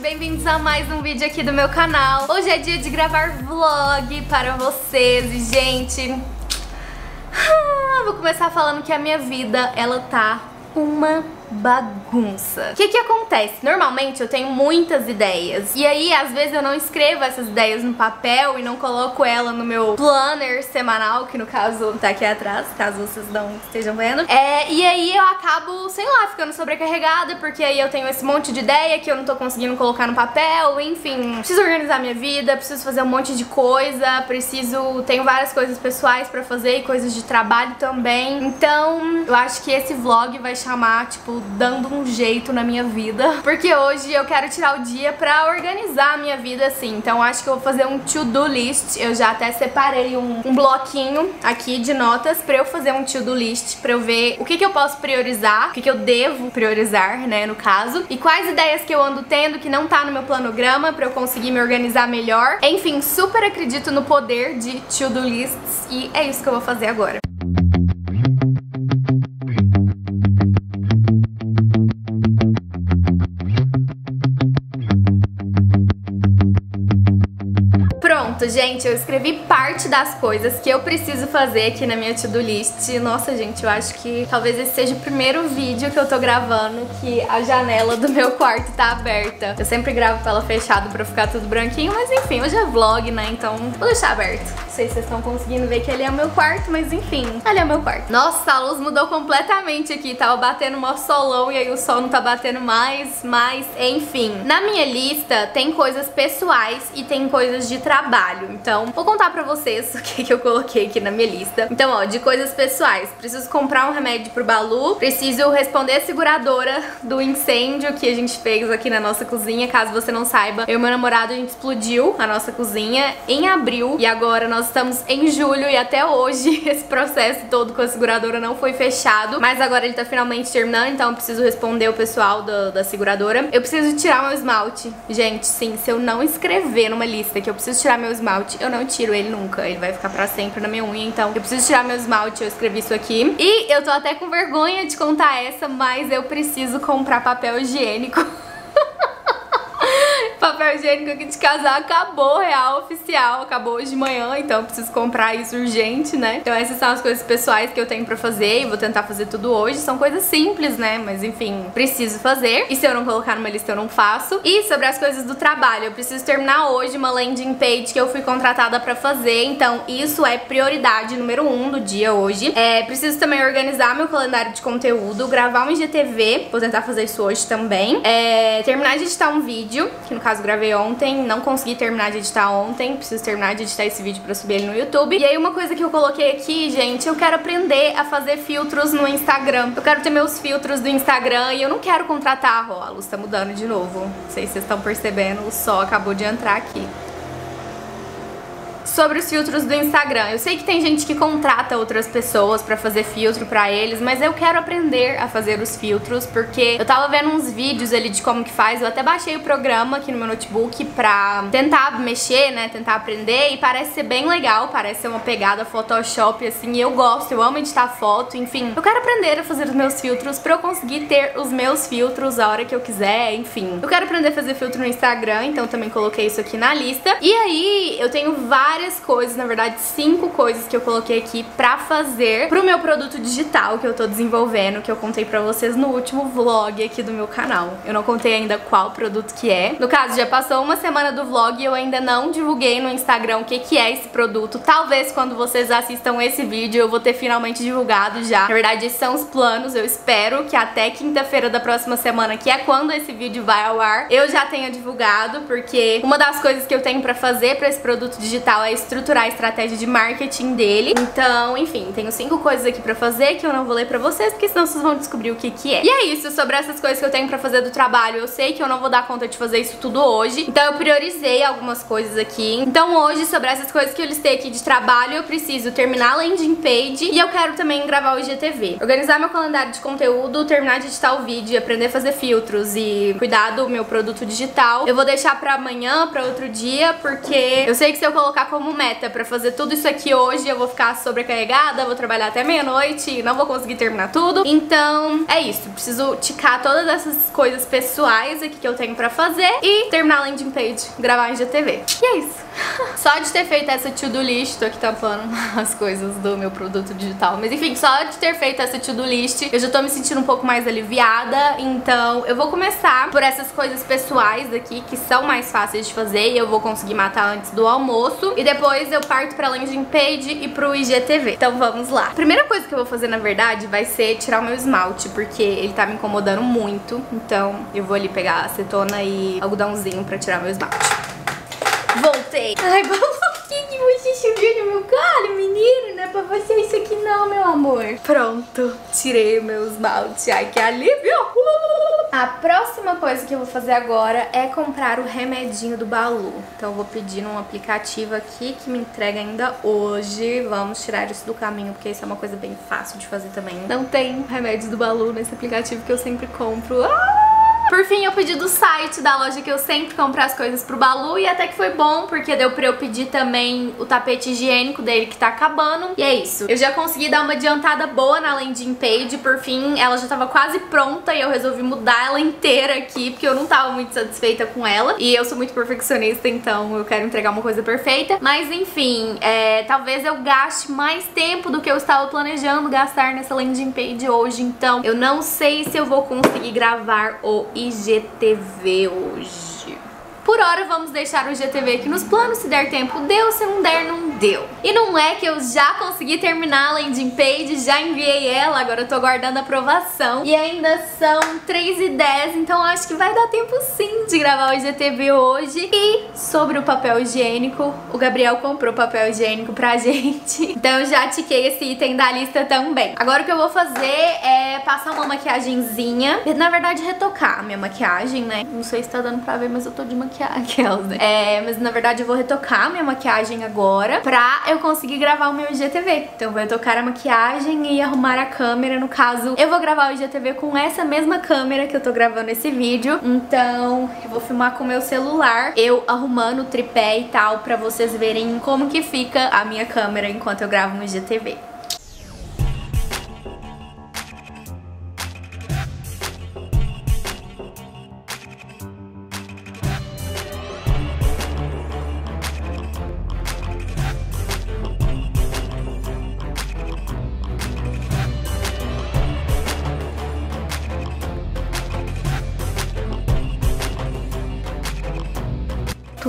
bem-vindos a mais um vídeo aqui do meu canal. Hoje é dia de gravar vlog para vocês e, gente... Vou começar falando que a minha vida, ela tá uma bagunça. O que que acontece? Normalmente eu tenho muitas ideias e aí às vezes eu não escrevo essas ideias no papel e não coloco ela no meu planner semanal, que no caso tá aqui atrás, caso vocês não estejam vendo. É, e aí eu acabo, sei lá, ficando sobrecarregada porque aí eu tenho esse monte de ideia que eu não tô conseguindo colocar no papel, enfim. Preciso organizar minha vida, preciso fazer um monte de coisa, preciso... tenho várias coisas pessoais pra fazer e coisas de trabalho também. Então eu acho que esse vlog vai chamar, tipo, dando um jeito na minha vida. Porque hoje eu quero tirar o dia pra organizar a minha vida, assim. Então acho que eu vou fazer um to-do list. Eu já até separei um, um, bloquinho aqui de notas pra eu fazer um to-do list, pra eu ver o que, que eu posso priorizar, o que, que eu devo priorizar, né, no caso. E quais ideias que eu ando tendo que não tá no meu planograma pra eu conseguir me organizar melhor. Enfim, super acredito no poder de to-do lists e é isso que eu vou fazer agora. Pronto, gente, eu escrevi parte das coisas que eu preciso fazer aqui na minha to-do list. Nossa, gente, eu acho que talvez esse seja o primeiro vídeo que eu tô gravando que a janela do meu quarto tá aberta. Eu sempre gravo com ela fechada pra ficar tudo branquinho, mas enfim, hoje é vlog, né, então vou deixar aberto. Sei se vocês estão conseguindo ver que ali é o meu quarto, mas enfim, ali é o meu quarto. Nossa, a luz mudou completamente aqui, tava batendo mó solão e aí o sol não tá batendo mais, mas enfim. Na minha lista tem coisas pessoais e tem coisas de trabalho. Então, vou contar pra vocês o que, que eu coloquei aqui na minha lista. Então, ó, de coisas pessoais. Preciso comprar um remédio pro Balu. Preciso responder a seguradora do incêndio que a gente fez aqui na nossa cozinha. Caso você não saiba, eu e meu namorado, a gente explodiu a nossa cozinha em abril. E agora nós estamos em julho e até hoje esse processo todo com a seguradora não foi fechado. Mas agora ele tá finalmente terminando, então eu preciso responder o pessoal da, da seguradora. Eu preciso tirar meu esmalte. Gente, sim, se eu não escrever numa lista que eu preciso tirar meu esmalte, eu não tiro ele nunca. Ele vai ficar pra sempre na minha unha, então eu preciso tirar meu esmalte, eu escrevi isso aqui. E eu tô até com vergonha de contar essa, mas eu preciso comprar papel higiênico. papel higiênico aqui de casar acabou, real, oficial. Acabou hoje de manhã, então preciso comprar isso urgente, né? Então essas são as coisas pessoais que eu tenho pra fazer e vou tentar fazer tudo hoje. São coisas simples, né? Mas enfim, preciso fazer. E se eu não colocar numa lista, eu não faço. E sobre as coisas do trabalho, eu preciso terminar hoje uma landing page que eu fui contratada pra fazer. Então isso é prioridade número um do dia hoje. É, preciso também organizar meu calendário de conteúdo, gravar um IGTV. Vou tentar fazer isso hoje também. É, terminar de editar um vídeo, que no caso gravei ontem, não consegui terminar de editar ontem, preciso terminar de editar esse vídeo pra subir ele no YouTube. E aí uma coisa que eu coloquei aqui, gente, eu quero aprender a fazer filtros no Instagram. Eu quero ter meus filtros do Instagram e eu não quero contratar... Ó, a luz tá mudando de novo. Não sei se vocês estão percebendo, o sol acabou de entrar aqui sobre os filtros do Instagram. Eu sei que tem gente que contrata outras pessoas pra fazer filtro pra eles, mas eu quero aprender a fazer os filtros, porque eu tava vendo uns vídeos ali de como que faz, eu até baixei o programa aqui no meu notebook pra tentar mexer, né, tentar aprender, e parece ser bem legal, parece ser uma pegada Photoshop, assim, eu gosto, eu amo editar foto, enfim. Eu quero aprender a fazer os meus filtros pra eu conseguir ter os meus filtros a hora que eu quiser, enfim. Eu quero aprender a fazer filtro no Instagram, então também coloquei isso aqui na lista. E aí, eu tenho várias várias coisas, na verdade cinco coisas que eu coloquei aqui pra fazer pro meu produto digital que eu tô desenvolvendo, que eu contei pra vocês no último vlog aqui do meu canal. Eu não contei ainda qual produto que é. No caso, já passou uma semana do vlog e eu ainda não divulguei no Instagram o que que é esse produto. Talvez quando vocês assistam esse vídeo eu vou ter finalmente divulgado já. Na verdade, esses são os planos. Eu espero que até quinta-feira da próxima semana, que é quando esse vídeo vai ao ar, eu já tenha divulgado, porque uma das coisas que eu tenho pra fazer pra esse produto digital é estruturar a estratégia de marketing dele. Então, enfim, tenho cinco coisas aqui pra fazer que eu não vou ler pra vocês, porque senão vocês vão descobrir o que que é. E é isso, sobre essas coisas que eu tenho pra fazer do trabalho, eu sei que eu não vou dar conta de fazer isso tudo hoje, então eu priorizei algumas coisas aqui. Então hoje, sobre essas coisas que eu listei aqui de trabalho, eu preciso terminar a landing page e eu quero também gravar o IGTV. Organizar meu calendário de conteúdo, terminar de editar o vídeo, aprender a fazer filtros e cuidar do meu produto digital. Eu vou deixar pra amanhã, pra outro dia, porque eu sei que se eu colocar como como meta pra fazer tudo isso aqui hoje. Eu vou ficar sobrecarregada, vou trabalhar até meia-noite, não vou conseguir terminar tudo. Então, é isso. Preciso ticar todas essas coisas pessoais aqui que eu tenho pra fazer e terminar a landing page, gravar em GTV. E é isso. Só de ter feito essa to-do list, tô aqui tampando as coisas do meu produto digital, mas enfim, só de ter feito essa to-do list, eu já tô me sentindo um pouco mais aliviada, então eu vou começar por essas coisas pessoais aqui, que são mais fáceis de fazer e eu vou conseguir matar antes do almoço, e depois eu parto pra landing page e pro IGTV. Então vamos lá. Primeira coisa que eu vou fazer, na verdade, vai ser tirar o meu esmalte, porque ele tá me incomodando muito, então eu vou ali pegar acetona e algodãozinho pra tirar meu esmalte. Voltei. Ai, que no meu galho, menino? Não é pra você isso aqui não, meu amor. Pronto, tirei o meu esmalte. Ai, que alívio. A próxima coisa que eu vou fazer agora é comprar o remedinho do Balu. Então eu vou pedir num aplicativo aqui que me entrega ainda hoje. Vamos tirar isso do caminho, porque isso é uma coisa bem fácil de fazer também. Não tem remédios do Balu nesse aplicativo que eu sempre compro. Ah! Por fim, eu pedi do site da loja que eu sempre compro as coisas pro Balu e até que foi bom, porque deu pra eu pedir também o tapete higiênico dele que tá acabando. E é isso. Eu já consegui dar uma adiantada boa na landing page, por fim, ela já tava quase pronta e eu resolvi mudar ela inteira aqui, porque eu não tava muito satisfeita com ela. E eu sou muito perfeccionista, então eu quero entregar uma coisa perfeita. Mas enfim, é, talvez eu gaste mais tempo do que eu estava planejando gastar nessa landing page hoje, então eu não sei se eu vou conseguir gravar o IGTV hoje. Por hora, vamos deixar o IGTV aqui nos planos. Se der tempo, deu. Se não der, não deu. E não é que eu já consegui terminar a landing page, já enviei ela, agora eu tô aguardando a aprovação. E ainda são 3 e 10, então acho que vai dar tempo sim de gravar o IGTV hoje. E sobre o papel higiênico, o Gabriel comprou papel higiênico pra gente. Então eu já tiquei esse item da lista também. Agora o que eu vou fazer é passar uma maquiagemzinha. Na verdade, retocar a minha maquiagem, né? Não sei se tá dando pra ver, mas eu tô de maquiagem né? É, mas na verdade eu vou retocar minha maquiagem agora pra eu conseguir gravar o meu IGTV. Então vou retocar a maquiagem e arrumar a câmera. No caso, eu vou gravar o IGTV com essa mesma câmera que eu tô gravando esse vídeo. Então eu vou filmar com o meu celular, eu arrumando o tripé e tal, pra vocês verem como que fica a minha câmera enquanto eu gravo no IGTV.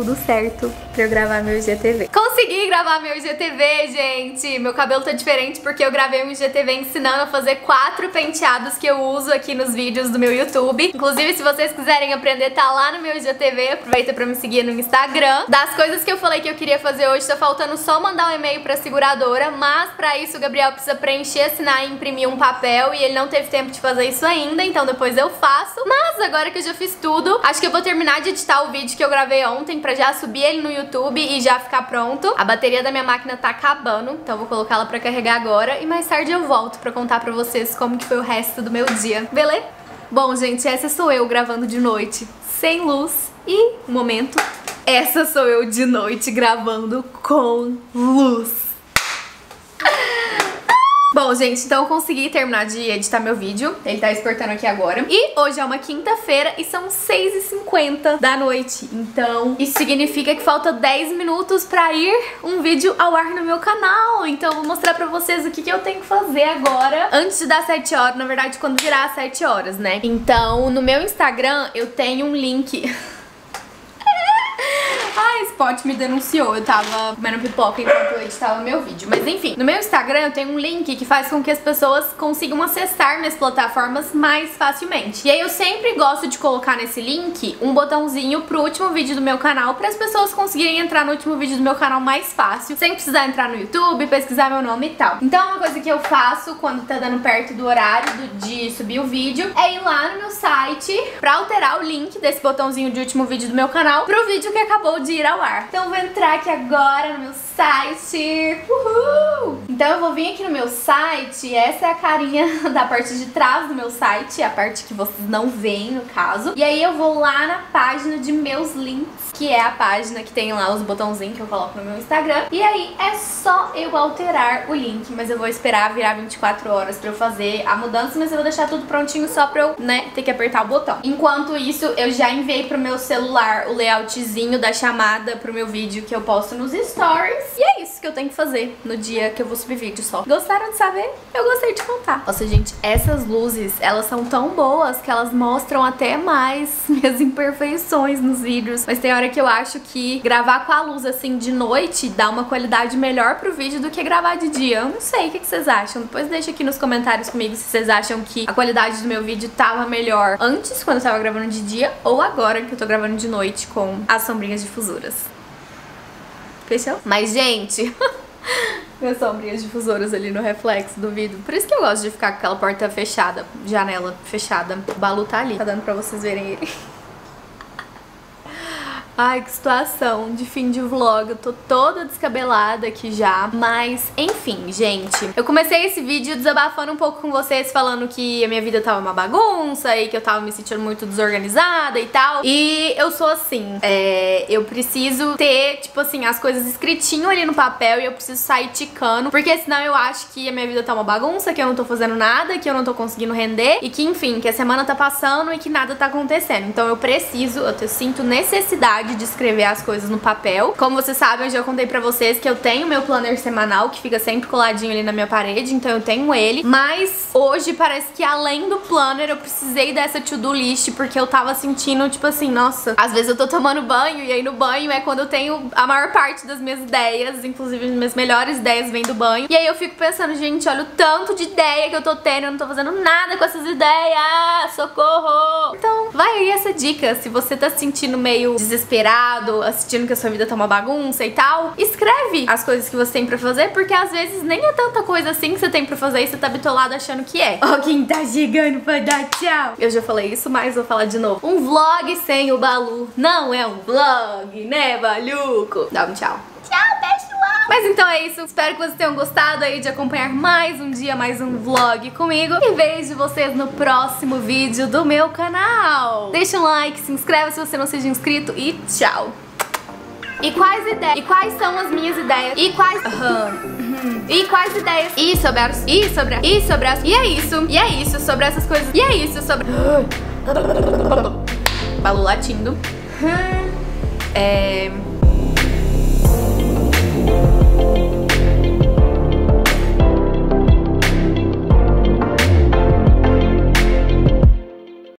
Tudo certo pra eu gravar meu IGTV. Consegui gravar meu IGTV, gente! Meu cabelo tá diferente porque eu gravei um IGTV ensinando a fazer quatro penteados que eu uso aqui nos vídeos do meu YouTube. Inclusive, se vocês quiserem aprender, tá lá no meu IGTV. Aproveita pra me seguir no Instagram. Das coisas que eu falei que eu queria fazer hoje, tá faltando só mandar um e-mail pra seguradora, mas pra isso o Gabriel precisa preencher, assinar e imprimir um papel e ele não teve tempo de fazer isso ainda, então depois eu faço. Mas agora que eu já fiz tudo, acho que eu vou terminar de editar o vídeo que eu gravei ontem pra já subir ele no YouTube e já ficar pronto. A bateria da minha máquina tá acabando, então vou colocar ela pra carregar agora e mais tarde eu volto pra contar pra vocês como que foi o resto do meu dia, beleza? Bom, gente, essa sou eu gravando de noite, sem luz e, momento, essa sou eu de noite gravando com luz. Bom, gente, então eu consegui terminar de editar meu vídeo. Ele tá exportando aqui agora. E hoje é uma quinta-feira e são 6h50 da noite. Então, isso significa que falta 10 minutos pra ir um vídeo ao ar no meu canal. Então, eu vou mostrar pra vocês o que, que eu tenho que fazer agora, antes dar 7 horas. Na verdade, quando virar 7 horas, né? Então, no meu Instagram, eu tenho um link... Spot me denunciou. Eu tava comendo pipoca enquanto eu editava meu vídeo. Mas enfim, no meu Instagram eu tenho um link que faz com que as pessoas consigam acessar minhas plataformas mais facilmente. E aí eu sempre gosto de colocar nesse link um botãozinho pro último vídeo do meu canal para as pessoas conseguirem entrar no último vídeo do meu canal mais fácil, sem precisar entrar no YouTube, pesquisar meu nome e tal. Então uma coisa que eu faço quando tá dando perto do horário do, de subir o vídeo é ir lá no meu site pra alterar o link desse botãozinho de último vídeo do meu canal pro vídeo que acabou de ir ao ar. Então vou entrar aqui agora no meu site! Uhul! Então eu vou vir aqui no meu site, essa é a carinha da parte de trás do meu site, a parte que vocês não veem no caso. E aí eu vou lá na página de meus links, que é a página que tem lá os botãozinhos que eu coloco no meu Instagram. E aí é só eu alterar o link, mas eu vou esperar virar 24 horas pra eu fazer a mudança, mas eu vou deixar tudo prontinho só pra eu, né, ter que apertar o botão. Enquanto isso, eu já enviei pro meu celular o layoutzinho da chamada pro meu vídeo que eu posto nos stories. E é isso que eu tenho que fazer no dia que eu vou subir vídeo só. Gostaram de saber? Eu gostei de contar. Nossa, gente, essas luzes, elas são tão boas que elas mostram até mais minhas imperfeições nos vídeos. Mas tem hora que eu acho que gravar com a luz assim de noite dá uma qualidade melhor pro vídeo do que gravar de dia. Eu não sei o que vocês acham. Depois deixa aqui nos comentários comigo se vocês acham que a qualidade do meu vídeo tava melhor antes, quando eu tava gravando de dia, ou agora que eu tô gravando de noite com as sombrinhas difusoras. Fechou? Mas, gente... Minhas sombrinhas difusoras ali no reflexo do vidro. Por isso que eu gosto de ficar com aquela porta fechada, janela fechada. O Balu tá ali, tá dando pra vocês verem ele. Ai, que situação de fim de vlog. Eu tô toda descabelada aqui já. Mas, enfim, gente. Eu comecei esse vídeo desabafando um pouco com vocês, falando que a minha vida tava uma bagunça e que eu tava me sentindo muito desorganizada e tal. E eu sou assim. É, eu preciso ter, tipo assim, as coisas escritinho ali no papel e eu preciso sair ticando. Porque senão eu acho que a minha vida tá uma bagunça, que eu não tô fazendo nada, que eu não tô conseguindo render. E que, enfim, que a semana tá passando e que nada tá acontecendo. Então eu preciso, eu sinto necessidade de escrever as coisas no papel. Como vocês sabem, eu já contei pra vocês que eu tenho meu planner semanal, que fica sempre coladinho ali na minha parede, então eu tenho ele. Mas hoje parece que além do planner, eu precisei dessa to-do list, porque eu tava sentindo, tipo assim, nossa, às vezes eu tô tomando banho, e aí no banho é quando eu tenho a maior parte das minhas ideias, inclusive as minhas melhores ideias vêm do banho. E aí eu fico pensando, gente, olha o tanto de ideia que eu tô tendo, eu não tô fazendo nada com essas ideias, socorro! Então, vai aí essa dica, se você tá se sentindo meio desesperado, desesperado, assistindo que a sua vida tá uma bagunça e tal, escreve as coisas que você tem pra fazer, porque às vezes nem é tanta coisa assim que você tem pra fazer e você tá bitolado achando que é. Ó, quem tá chegando pra dar tchau. Eu já falei isso, mas vou falar de novo. Um vlog sem o Balu não é um vlog, né, Baluco? Dá um tchau. Tchau, pessoal! Mas então é isso, espero que vocês tenham gostado aí de acompanhar mais um dia, mais um vlog comigo. E vejo vocês no próximo vídeo do meu canal. Deixa um like, se inscreve se você não seja inscrito e tchau! E quais ideias? E quais são as minhas ideias? E quais? Uhum. E quais ideias? E sobre as? E sobre as? E sobre as? E é isso. E é isso sobre essas coisas. E é isso sobre. Balu latindo. É